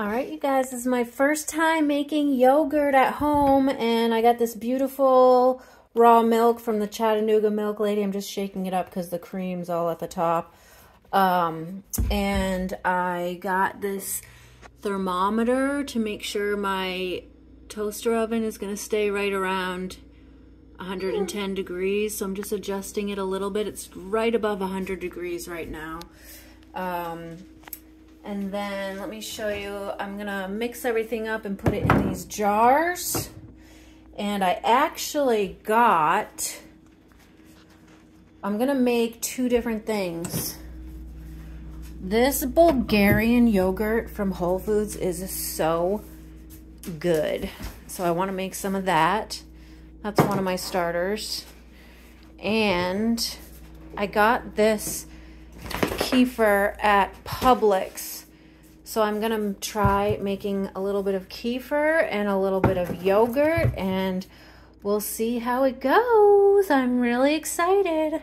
All right, you guys, this is my first time making yogurt at home, and I got this beautiful raw milk from the Chattanooga Milk Lady. I'm just shaking it up because the cream's all at the top. Um, and I got this thermometer to make sure my toaster oven is going to stay right around 110 degrees. So I'm just adjusting it a little bit. It's right above 100 degrees right now. Um, and then let me show you, I'm gonna mix everything up and put it in these jars. And I actually got, I'm gonna make two different things. This Bulgarian yogurt from Whole Foods is so good. So I wanna make some of that. That's one of my starters. And I got this kefir at Publix. So I'm going to try making a little bit of kefir and a little bit of yogurt and we'll see how it goes. I'm really excited.